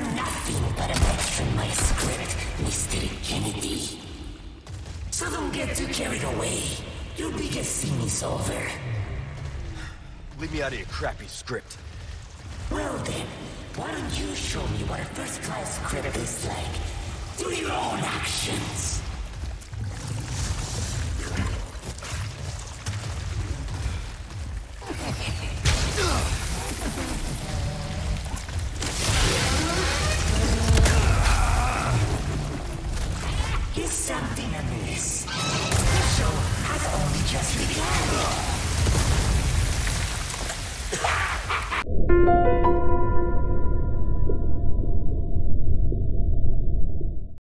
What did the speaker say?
a match from my script, Mr. Kennedy. So don't get too carried away. Your biggest scene is over. Leave me out of your crappy script. Well then, why don't you show me what a first-class script is like? Through your own actions. something amiss.